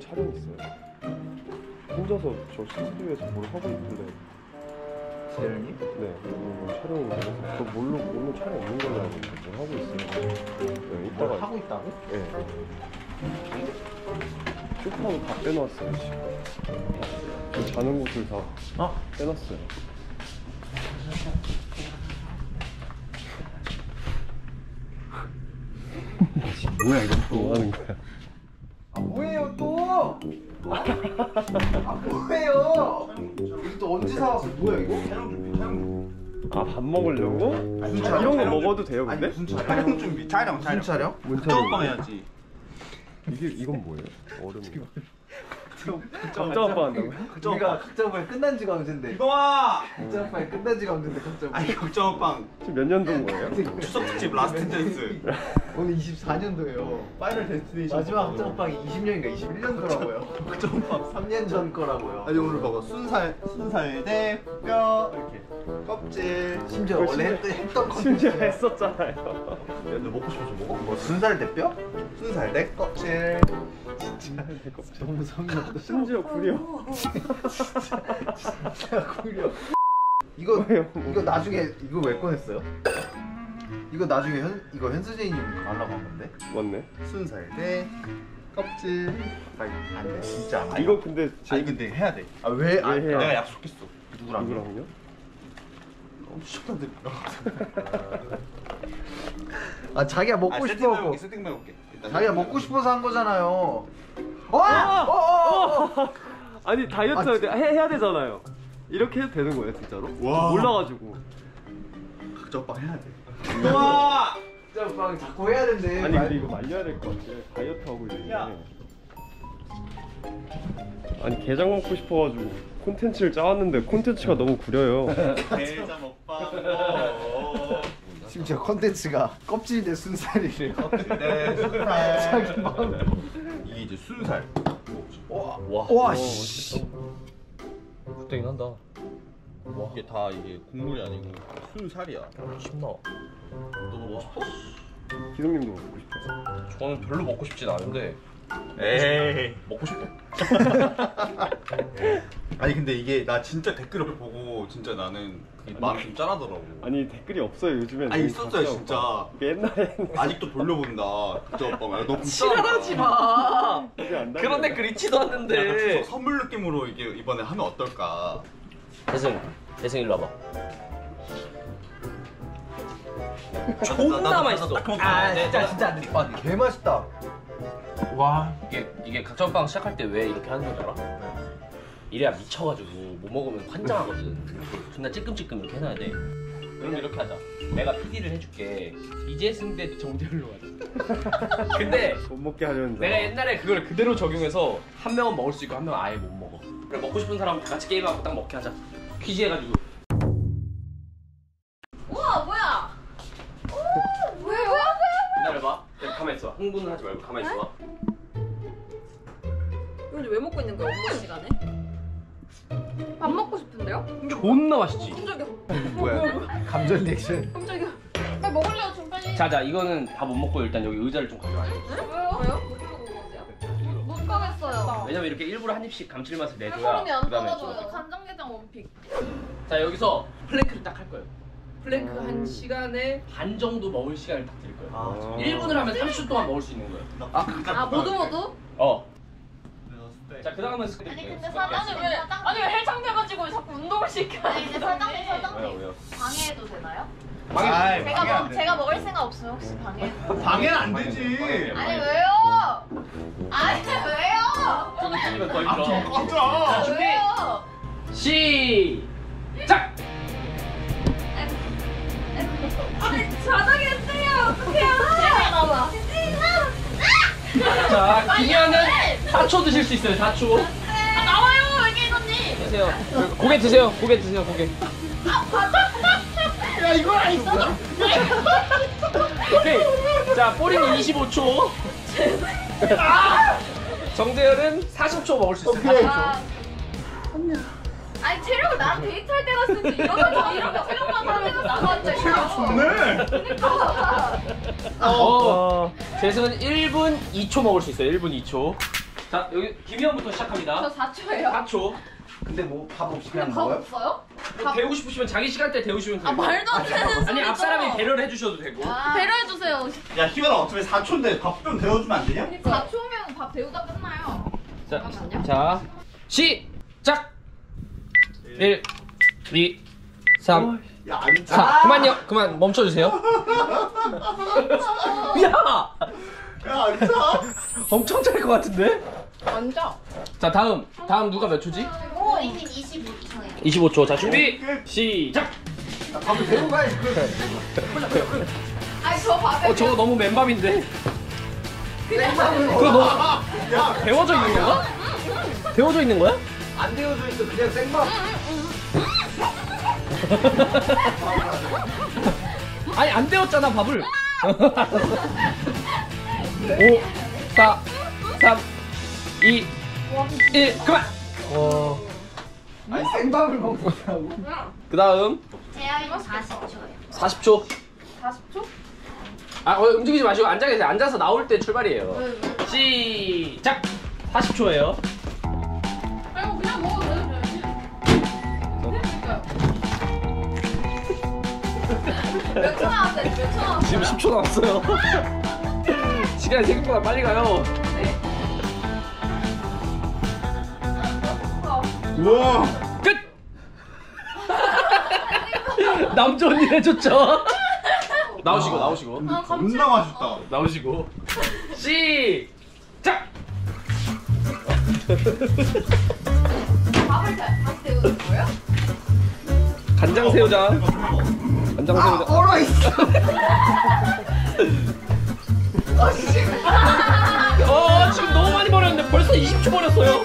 교수님, 그 재열님 오늘 뭔 촬영 있어요? 혼자서 저 스튜디오에서 뭘 하고 있길래 재현님? 네 오늘 뭔 촬영이 있어서 저 뭘로 오늘 촬영 없는 걸로 알고 있는데 뭘 하고 있어요? 네 뭘 이따가 하고 있다고? 네 쇼파도 다 빼놨어요 지금 저 자는 곳을 다 어? 빼놨어요 뭐야 이거 뭐 하는 거야? 아 뭐예요? 이거 또 언제 사왔어? 뭐야 이거? 아밥 먹으려고? 무슨 아, 이런 거 먹어도 돼요 근데? 무슨 촬영? 촬영 준비 촬영 무슨 촬영 촬영? 뭔 촬영? 해야지 이게 이건 뭐예요? 얼음 각자 오빠 한다고요? 우리가 각자 오빠에 끝난 지가 언젠데. 이거 와! 각자 오빠에 끝난 지가 언젠데 각자 오빠 아니 걱정빵. 지금 몇 년도인 거예요? 추석 특집 라스트 댄스. 오늘 24년도예요. final destination. 마지막 각자 오빠이 20년인가 21년도라고요. 걱정빵. 3년 전 거라고요. 아니 오늘 봐봐. 순살 순살 대 뼈 이렇게. 껍질. 심지어 원래 했, 했던 심지어 컨텐츠예요. 했었잖아요. 너 먹고 싶어서 먹어 뭐 순살 대 뼈? 순살 대 껍질. 너무 성의 없다 심지어 구려. 진짜 구려. 이거 왜요? 이거 나중에 이거 왜 꺼냈어요? 이거 나중에 현 이거 현수제이님 가려고 한 건데? 맞네. 순살 대 껍질. 안돼. 진짜 아, 이거 근데 제 아니 근데 해야 돼. 아 왜? 아, 왜 해요? 내가 약속했어. 누구랑? 누구랑요? 엄청 데아 자기가 먹고 싶어갖고. 세팅만 해볼게. 일단 자기가 먹고 싶어서 한 거잖아요. 아! 와! 어, 어, 어. 아니 다이어트 아, 해, 해야 되잖아요. 이렇게 해도 되는 거예요 진짜로? 와. 몰라가지고. 각자빵 해야 돼. 우와! 진짜 오빠 자꾸 해야 된대. 아니 근데 이거 말려야 될 것 같아. 다이어트 하고 있는데. 야. 아니 게장 먹고 싶어가지고 콘텐츠를 짜왔는데 콘텐츠가 너무 구려요. 대자 먹방 어. 심지어 컨텐츠가 껍질 대 순살이래요. 네 순살. 자기 마음 이게 이제 순살 와 와 씨. 땡 한다. 이게 다 이게 국물이 아니고 순살이야 쉽나? 너 먹고 싶어? 기동님도 먹고 싶어요 저는 별로 먹고 싶진 않은데 에이 먹고 싶어. 아니 근데 이게 나 진짜 댓글 옆에 보고 진짜 나는 그게 마음이 좀 짠하더라고 아니 댓글이 없어요 요즘엔 아니 있었어요 진짜. 옛날에 아직도 돌려본다 각자 오빠 말 너무 지랄하지 마. 그런 댓글 있지도 않는데. 선물 느낌으로 이게 이번에 하면 어떨까 대승, 대승 일로 와봐. 나- 존나 맛있어. 아 네, 진짜 네. 진짜 아, 개 맛있다 와 이게 이게 각자빵 시작할 때 왜 이렇게 하는 줄 알아? 이래야 미쳐가지고 못 먹으면 환장하거든. 존나 찔끔찔끔 이렇게 해놔야 돼. 그럼 이렇게 하자. 내가 PD를 해줄게. 이재승 대 정재열로 하자. 근데 못 먹게 하려는 내가 옛날에 그걸 그대로 적용해서 한 명은 먹을 수 있고 한 명은 아예 못 먹어. 그래 먹고 싶은 사람 다 같이 게임하고 딱 먹게 하자. 퀴즈 해가지고. 우와 뭐야? 오 뭐야 뭐야 기다려봐. 내가 가만히 있어. 흥분은 하지 말고 가만히 있어. 이거 왜 먹고 있는 거야 업무 시간에? 밥 먹고 싶은데요? 존나 맛있지. 깜짝이야 뭐야 감정 리액션 깜짝이야 빨리 먹을래요 좀 빨리 자자 이거는 다 못 먹고 일단 여기 의자를 좀 가져와. 네? 왜요? 왜요? 못 가겠어요 왜냐면 이렇게 일부러 한 입씩 감칠맛을 내줘야 사람이 안 그다음에 좀- 간장게장 one pick 자 여기서 plank를 딱 할 거예요. 플랭크 음. 한 시간에 반 정도 먹을 시간을 딱 드릴 거예요. 아. 1분을 하면 30초 동안 먹을 수 있는 거예요. 아 모두 모두? 어. 자 그 다음은 아니 근데 사장님 왜 아니 왜 해장돼가지고 자꾸 운동을 시켜 아니 근데 사장님 왜요 사장님 왜요? 방해해도 되나요? 아이, 제가 방해 안먹 돼. 제가 먹을 생각 없어요 혹시 방해해도 방해는 안 되지 아니 왜요? 아니 왜요? 저는 틀리면 더 아, 힘들어. 왜요? 시작. 아니 자장이 했어요 어떡해요? 제발 나와 자 기면은 4초 드실 수 있어요. 4초. 아 나와요 외계인 언니 드세요. 고개 드세요. 고개 드세요. 고개. 야 이걸 안 있어? 오케이. 자 뽀링은 25초. 정재열은 40초 먹을 수 있어요. 40초. 아 아니 체력을 나랑 데이트할 때 갔을 때 이러면 이렇게 체력만 사람에서 나가왔죠. 체력 좋네. 어. 재승은 1분 2초 먹을 수 있어요. 1분 2초. 자, 여기 김희원부터 시작합니다. 저 4초예요. 4초. 근데 뭐 밥 없이 그냥 밥 먹어요? 없어요? 뭐 데우고 싶으시면 자기 시간대 데우시면 돼요. 아 말도 안 되는 소리. 아니, 앞 사람이 배려를 해주셔도 되고. 배려해 주세요. 야 희원아 어차피 4초인데 밥 좀 데워주면 안 되냐? 4초면 밥 데우다 끝나요. 자, 잠깐만요. 자, 시작. 1, 2, 3, 야 앉아. 4. 그만요. 그만 멈춰주세요. 야, 야 앉아. 엄청 짤것 같은데? 앉아. 자, 다음. 다음 누가 몇 초지? 오 이민 25초예요. 25초. 자, 준비. 시작. 밥을 데우고 가야지. 아니 저 밥에 어, 저거 너무 맨밥인데. 그거 먹어. 너 데워져 있는 건가? 데워져 있는 거야? 안 데워져 있어. 그냥 생밥. 아니 안 데웠잖아 밥을. 5, 4, 3, 2, 1 그만. 어. 아니 생밥을 먹는다고. 그 다음 제한이 40초예요. 40초. 40초? 아 어, 움직이지 마시고 앉아 계세요. 앉아서 나올 때 출발이에요. 시작. 40초예요. 몇초 나왔어요? 몇초? 지금 10초 남았어요. 시간이 생각보다 빨리 가요. 우와. 끝. 남자 언니 해줬죠. 나오시고 나오시고 아, 존나 맛있다. 나오시고 시작. 밥을 다- 다시 데우는 거예요? 간장 새우장. 간장 아 새우장. 얼어 있어. 어 지금 너무 많이 버렸는데 벌써 20초 버렸어요.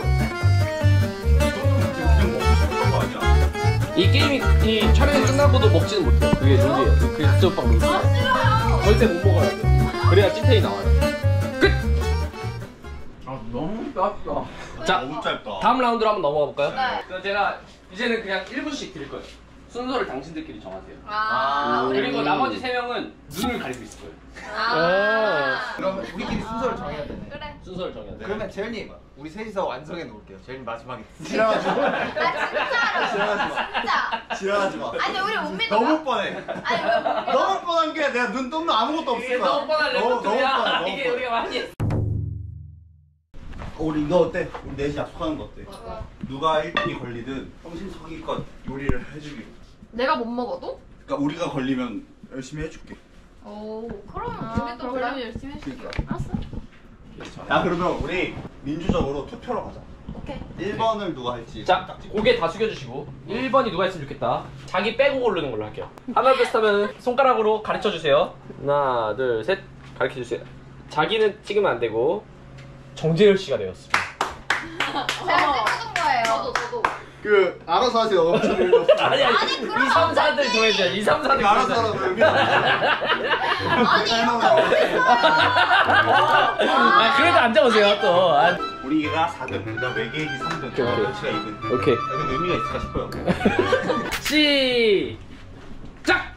이 게임이 이 촬영이 끝나고도 먹지는 못해요. 그게 룰이에요. 그게 각자빵 룰이에요. 아 싫어요. 절대 못 먹어야 돼. 그래야 찐텐이 나와요. 끝. 아 너무 낫다. 자 너무 짧다. 다음 라운드로 한번 넘어가 볼까요? 네. 그럼 제가 이제는 그냥 1분씩 드릴 거예요. 순서를 당신들끼리 정하세요. 아, 우리 그리고 나머지 3명은 눈을 가리고 있을 거예요. 아. 그러면 우리끼리 순서를 정해야 되네. 그래. 순서를 정해야 돼요. 그러면 재현님 우리 셋이서 완성해 놓을게요. 재현님 마지막에. 아 진짜로. 진짜. 지랄하지 마. 아니 우리 못 믿어. 너무 뻔해. 아니 왜 못 믿어? 너무 뻔한 게 내가 눈 뜨면 아무것도 없을 거야. 너무 뻔한 너무- 너무 뻔해. 너무 이게 뻔해. 우리가 많이. 어, 우리 이거 어때? 우리 넷이 약속하는 거 어때? 누가 1등이 걸리든 성심성의껏 요리를 해주기로. 내가 못 먹어도? 그러니까 우리가 걸리면 열심히 해줄게. 오, 그러면 아, 우리 또 그럼 그래. 그러면 열심히 해줄게. 알았어. 야 그러면 우리 민주적으로 투표로 가자. 오케이. 1번을 누가 할지. 자. 고개 다 숙여주시고 1번이 누가 했으면 좋겠다. 자기 빼고 고르는 걸로 할게요. 하나 둘셋 하면 손가락으로 가르쳐 주세요. 하나 둘 셋 가르쳐 주세요. 자기는 찍으면 안 되고 정재열 씨가 되었습니다. 제가 찍어준 거예요. 저도 저도. 그 알아서 하세요. 아니 아니, 아니, 그러면 2, 3, 4들 어떡해. 정해줘요. 2, 3, 4들 알아서 하라고 여기. 아니 이런 거 어딨어? 아 그래도 안 적으세요 또. 아, 우리가 4등, 그다음 외계인이 3등, 오케이, 오케이. 여치가 2등. 오케이. 약간 의미가 있을까 싶어요. 시작.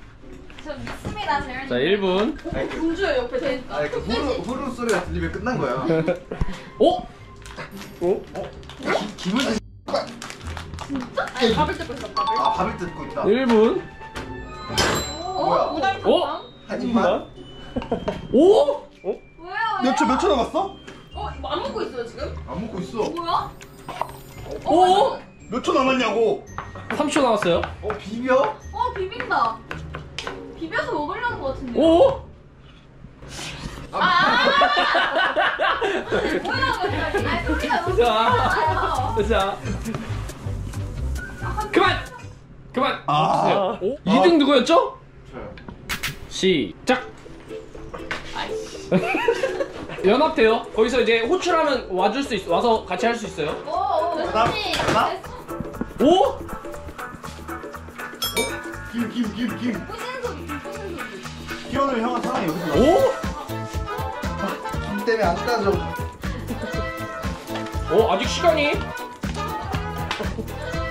저 믿습니다, 재현이. 자 1분. 아니 그, 옆에 대. 아니 그 후루 후루 소리가 들리면 끝난 거야. 오. 기분 탓. 아니 밥을 뜯고 있어 밥을. 아 밥을 뜯고 있다. 1분. 뭐야? 어? 하지만 오. 왜요? 몇 초, 몇 초 남았어? 어 이거 안 먹고 있어요 지금? 안 먹고 있어. 뭐야? 오. 몇초 남았냐고? 3초 남았어요. 어 비벼? 어 비빈다. 비벼서 먹으려는 거 같은데. 오. 아. 뭐야 갑자기? 아니 소리가 너무 자. 자. 그만. 그만. 아. 오? 2등 누구였죠? 저요. 시작. 연합 돼요. 거기서 이제 호출하면 와줄 수 있어. 와서 같이 할 수 있어요. 오, 오, 그다음, 언니. 그다음? 오? 김, 김, 김, 김. 부시는 소리, 부시는 소리. 형한 사람이 여기서 나. 오? 김 때문에 안 따져. 오 아직 시간이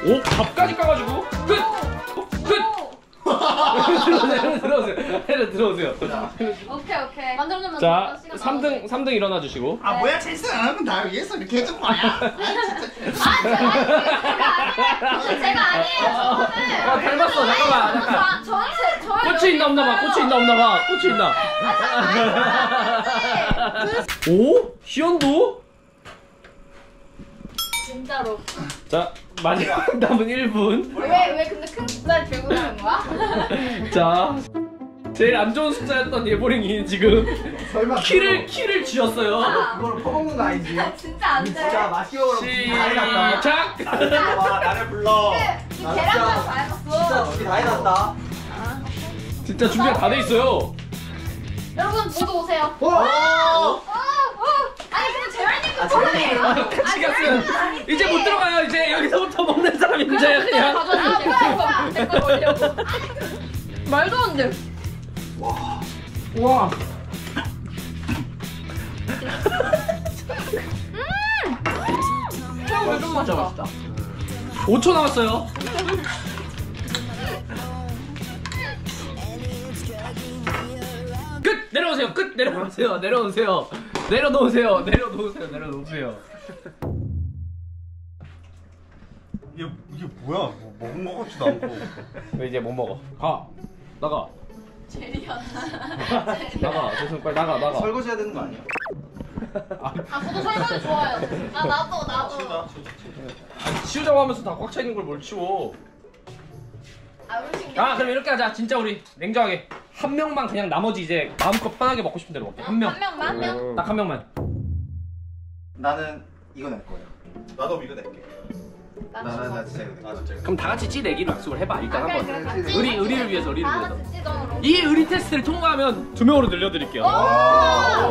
오 밥까지 까가지고 끝. 끝. 들어오세요. 들어오세요. 들어오세요. 오케이 오케이. 만들어주면 자, 시간 3등 3등 일어나 주시고. 아 뭐야 첼스 안 하면 나 위해서 이렇게 해준 거야 제가 아니에요. 저는. 아, 닮았어. 잠깐만. 잠깐. 저, 저는 제, 저는 꽃이 있나 없나 봐. 꽃이 있나 없나 봐. 꽃이 있나. 오? 희연도? 진짜로. 자, 마지막 남은 1분. 왜, 왜 근데 큰 숫자를 들고 가는 거야? 자, 제일 안 좋은 숫자였던 예보링이 지금 설마 키를 키를 쥐었어요. 그걸 퍼먹는 거 아니지? 진짜 안 돼. 진짜 났다 시작. 와 나를 불러 이 계란만 밟았어. 진짜 준비 다 해놨다 진짜 준비가 다 돼 있어요. 여러분 모두 오세요. 와! 어, 어. 아니 근데 아, 저예요. 같이 갔어요. 이제 못 들어가요. 이제 여기서부터 먹는 사람 이제 그냥. 아 내거 올려고. 말도 안 돼. 와. 좀 맛있다. 5초 남았어요. 끝 내려오세요. 끝 내려오세요. 내려오세요. 내려놓으세요. 내려놓으세요. 내려놓으세요. 이게, 이게 뭐야 뭐 먹은 거 같지도 않고 왜 이제 못 먹어? 가 나가 제리야. 나가 조승 빨리 나가 나가. 설거지 해야 되는 거 아니야? 아 저도 설거지 좋아요. 아 나도 나도. 치우자고 하면서 다 꽉 차 있는 걸 뭘 치워? 아 음식. 아 그럼 이렇게 하자. 진짜 우리 냉정하게 한 명만 그냥 나머지 이제 마음껏 편하게 먹고 싶은 대로 먹게. 한 명. 한 명만 한 명. 딱 한 명만. 나는 이거 낼 거야 나도 이거 낼게 나는 나 진짜 이거 낼아 거야 그럼 다 같이 찌 내기로 약속을 해봐 일단 아, 한번. 그래, 같이. 의리 의리를 위해서 의리를 다 위해서. 같이. 이 의리 테스트를 통과하면 두 명으로 늘려드릴게요. 혼자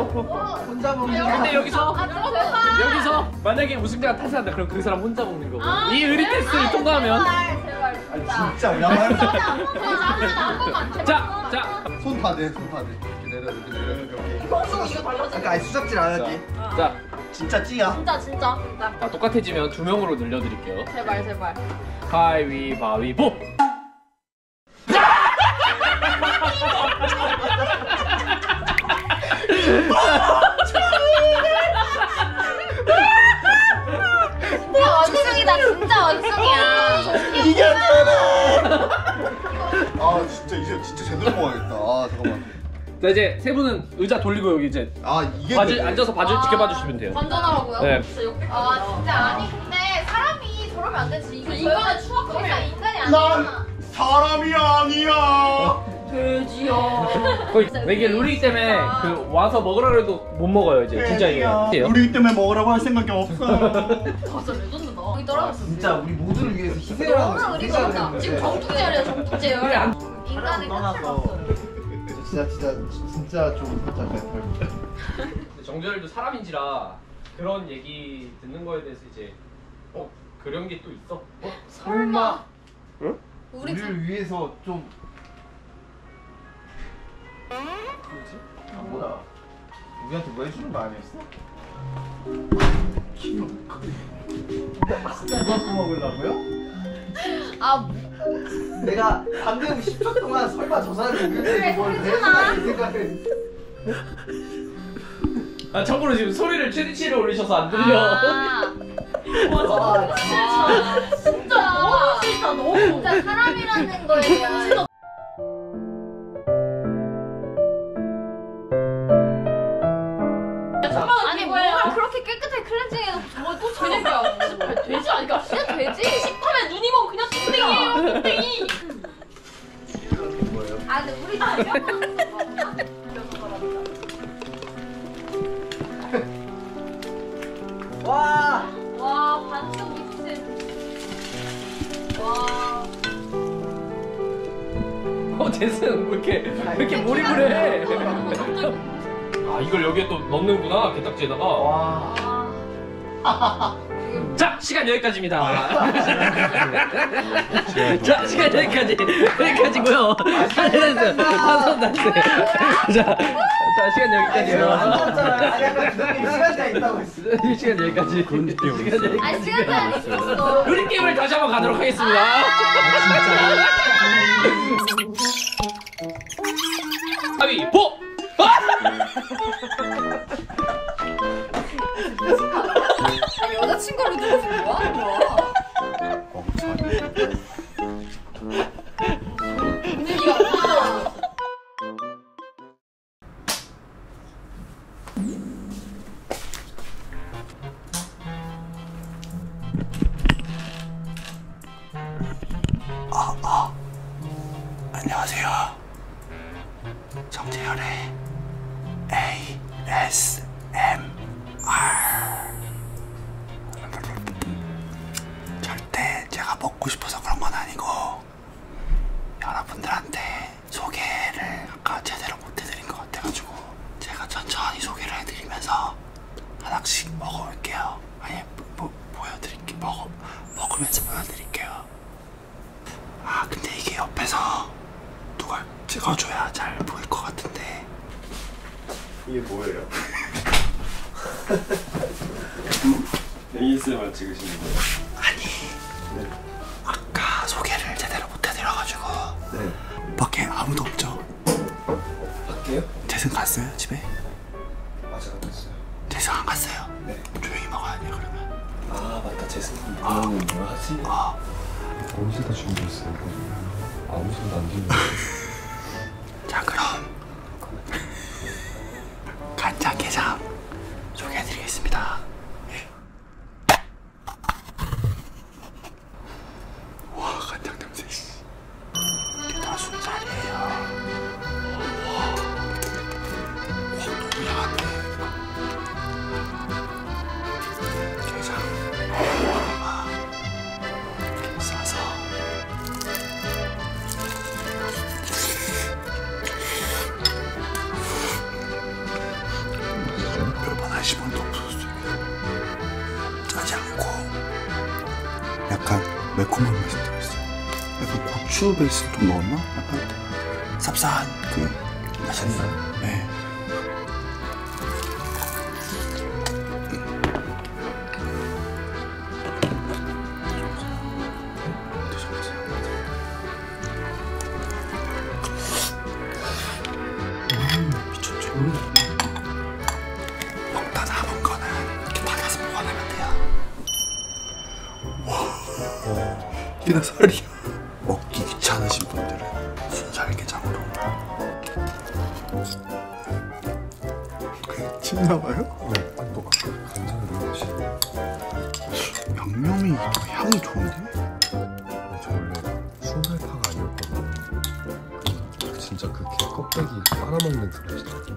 먹는 거 근데 여기서 아 대박. 여기서 만약에 우승자가 타세한다 그럼 그 사람 혼자 먹는 거고. 아, 이 의리 테스트를 통과하면 제발 제발 진짜. 진짜 한 제발. 자 자. 손다 대, 손다 대. 이렇게 내려, 이렇게 내려, 이렇게. 방송 이거 달라져. 아까 아예 수작질 안 하지? 자, 진짜 찌야 진짜 진짜 진짜. 아, 똑같아지면 두 명으로 늘려드릴게요. 제발 제발. 가위바위보. 제 진짜 제대로 먹어야겠다 아 잠깐만 자 이제 세 분은 의자 돌리고 여기 이제 아 이게 봐주, 되네. 앉아서 봐주 지켜봐 주시면 돼요. 완전하라고요? 네. 진짜 욕. 아 진짜 아니 근데 사람이 저러면 안 되지. 이거 인간의 추억이야. 인간이 아니야. 난 사람이 아니야 거의 이게 룰이기 때문에 그 와서 먹으라 그래도 못 먹어요 이제 진짜 이게. 우리 때문에 먹으라고 할 생각이 없어요 진짜 레전드다. 여기 떨어졌어. 진짜 우리 모두를 위해서 희생을 하는 의리가 없다. 지금 정뚝제열이야 정뚝제열. 인간의 떠나서. 진짜 진짜 진짜 좀 진짜 정재열도 사람인지라 그런 얘기 듣는 거에 대해서 이제 어 그런 게 또 있어? 어? 설마. 응? 우리 우리를 위해서 좀 아, 뭐야? 우리한테 뭐 해주는 거 아니었어? 이만큼 먹으려고요? 아 내가 방금 10초 동안 설마 저 사람이 그래, 위해서 뭘 그랬구나. 해주나 이 생각을 아 참고로 지금 소리를 최대치를 올리셔서 안 들려. 아. 와 아, 진짜 너무 싫다 너무 진짜 사람이라는 거에 대한 그렇게 깨끗하게 클렌징 해놓고 저걸 또 저녁이야 돼지 아니까? 진짜 돼지. 식탐에 눈이 먼 그냥 뚱땡이에요 뚱땡이. 뭐예요? 아 근데 우리 다 와. 와 반숙 미친 와. 어 재승 왜 이렇게 왜 이렇게 몰입을 해? 아 이걸 여기에 또 넣는구나 게딱지에다가. 와. 아. 이게 자 시간 여기까지입니다. 자 시간 여기까지 여기까지고요. 한손 났어요. 자, 자 시간 여기까지요. 시간 여기까지. 시간 여기까지. 아니 시간 제한 있었어. 그림 게임을 다시 한번 가도록 하겠습니다. 가위 보. 아, 여자친구를 두고 지금 뭐 거야? 분위기 찍으시는 거예요? 아까 소개를 제대로 못 해드려가지고 네. 밖에 아무도 없죠? 할게요? 재승 갔어요 집에? 아직 안 됐어요. 재승 안 갔어요? 네. 조용히 먹어야 돼 그러면 아 맞다 재승. 이거는 뭐 하지? 아 언제 다 준비했어요? 아무 소리도 안 들리는데. 고추 베이스를 좀 넣었나? 약간 쌉싸한 그 맛이 있어요. 귀찮으신 분들은 순살게장으로. 침 나와요? 네. 간장을 넣으시는 양념이 향이 좋은데? 저 원래 순살파가 아니었거든요. 진짜 그개 껍데기 빨아먹는 그릇이다. 미쳤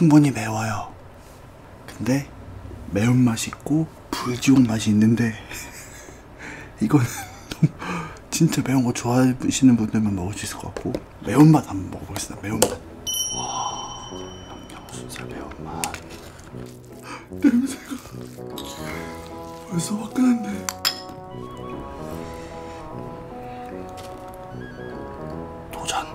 충분히 매워요. 근데 매운 맛이 있고 불지옥 맛이 있는데 너무 진짜 매운 거 좋아하시는 분들만 먹을 수 있을 것 같고 매운맛 한번 먹어보겠습니다. 매운맛. 와 양념 순살 매운맛. 냄새가 벌써 화끈한데. 도전.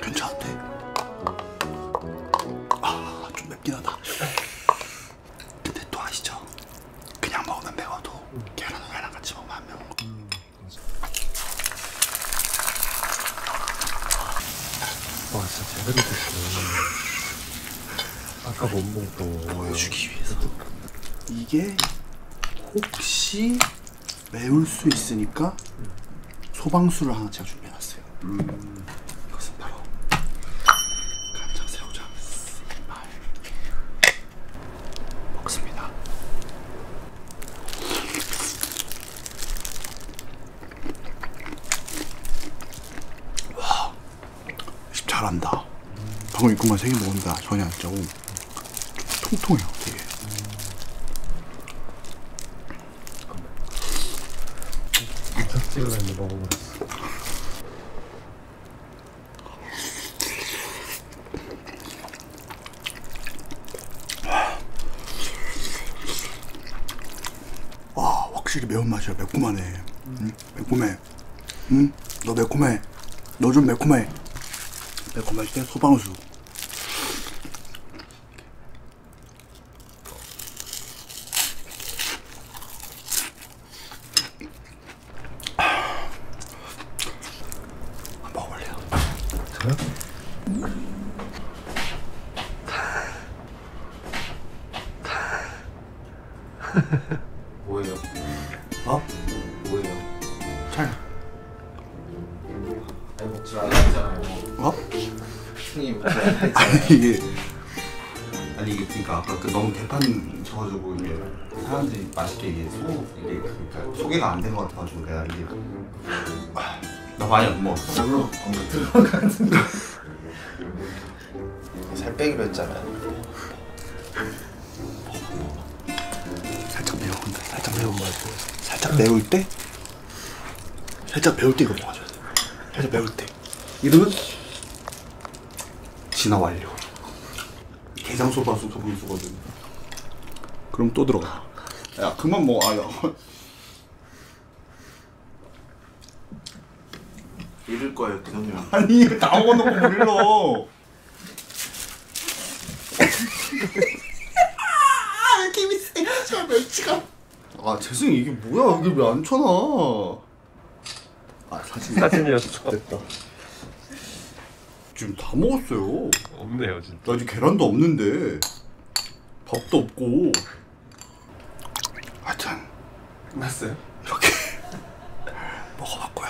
괜찮은데? 아, 좀 맵긴 하다. 근데 또 아시죠? 그냥 먹으면 매워도 계란 후라이랑 같이 먹으면 안. 와 진짜 제대로 드시네. 아까 못 먹던 보여주기 위해서. 이게 혹시 매울 수 있으니까 소방수를 하나 제가 준비해놨어요. 음, 이것은 바로 간장 새우장 씨발. 먹습니다. 와, 집 잘한다. 방금 이것만 세개 먹으니까 전혀 안 짜고 좀 통통해요, 되게. 찍으려는데 먹어버렸어. 와 확실히 매운맛이야 매콤하네 응? 매콤해 응? 너 매콤해 너 좀 매콤해 매콤할 때 소방수 아니 먹지 말라 했잖아요. 어? 먹지 말라 했잖아요. 아니 이게 아니 이게 그러니까 아까 그 너무 개판 져가지고 이게 사람들이 맛있게 이게 소 이게 그러니까 소개가 안 된 것 같아가지고 내가 이게 아, 나 많이 안 먹었어. 것 같은데. 살 빼기로 했잖아요. 살짝 매운데 살짝 매운 거 같고 살짝 매울 때 살짝 매울 때 이거 먹어줘야 돼 살짝 매울 때 이러면 진화 완료 게장소바수 소분수거든. 그럼 또 들어가 야 그만 먹어. 아, 야. 잃을 거예요, 기성님. 아니 다 먹어놓고 물러. 아 재승이 이게 뭐야? 이게 왜 안 쳐놔? 아 사실 사진이어서 좋겠다. 지금 다 먹었어요. 없네요 진짜. 나 지금 계란도 없는데 밥도 없고. 하여튼 끝났어요? 이렇게 먹어봤고요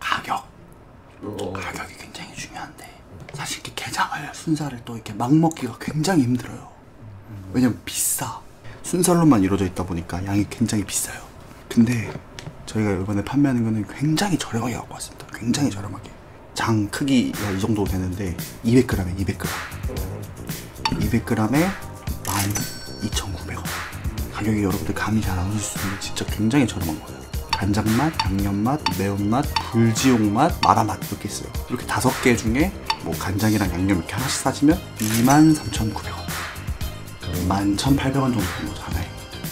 가격 어. 가격이 굉장히 중요한데 사실 이렇게 게장을 순살을 또 이렇게 막 먹기가 굉장히 힘들어요 왜냐면 비싸 순살로만 이루어져 있다 보니까 양이 굉장히 비싸요 근데 저희가 이번에 판매하는 거는 굉장히 저렴하게 갖고 왔습니다. 굉장히 저렴하게. 장 크기가 이 정도 되는데 200g에 200g 200g에 12,900원. 가격이 여러분들 감이 잘 안 오실 수 있는데 진짜 굉장히 저렴한 거예요. 간장맛, 양념맛, 매운맛, 불지옥맛, 마라맛 이렇게 있어요. 이렇게 다섯 개 중에 뭐 간장이랑 양념 이렇게 하나씩 싸지면 23,900원. 11,800원 정도 되는 거죠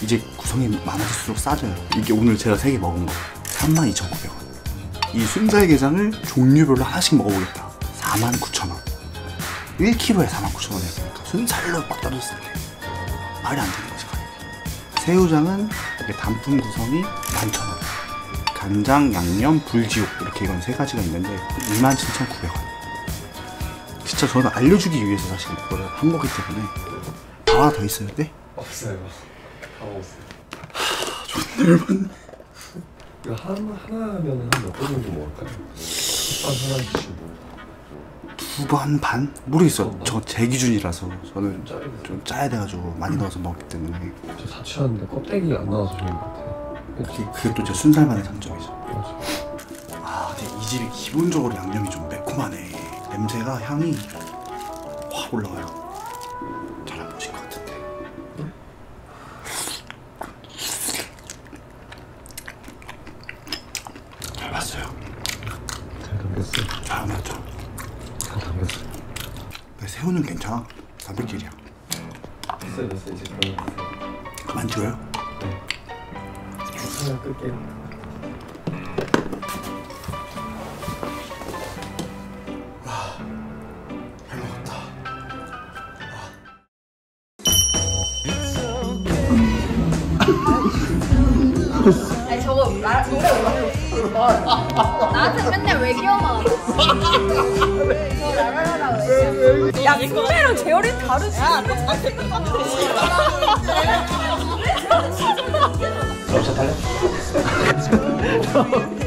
이제 구성이 많아질수록 싸져요. 이게 오늘 제가 세개 먹은 거. 32,900원. 이 순살게장을 종류별로 하나씩 먹어보겠다. 49,000원. 1kg에 49,000원이야. 그러니까 순살로 빡 떨어졌을 때 말이 안 되는 거지 가격이 새우장은 이렇게 단품 구성이 11,000원. 간장, 양념, 불지옥 이렇게 이건 세 가지가 있는데 27,900원. 진짜 저는 알려주기 위해서 사실 이거를 한 거기 때문에 하나 더 있어야 돼? 없어요. 다 먹었어요. 여러분 이거 하나 하나면 한몇번 정도 먹을까요? 한 하나 주시고. 두번 반? 모르겠어 저제 기준이라서 저는 좀 짜야 돼가지고 많이 넣어서 먹기 때문에 저 자취하는데 껍데기 안 나와서 좋은 것 같아요. 그게, 그게 또 제 순살만의 장점이죠 맞아. 아 근데 이 집이 기본적으로 양념이 좀 매콤하네 냄새가 향이 확 올라와요 괜찮아? 단백질이야. 됐어요 됐어요. 이제 그만 그만 찍어요. 하나 끌게요. 잘 먹었다. 아니 저거 라, 노래 올라오고 나한테 맨날 왜 야, 선배랑 재열이 다르지 야, 똑같아 럽차 탈래?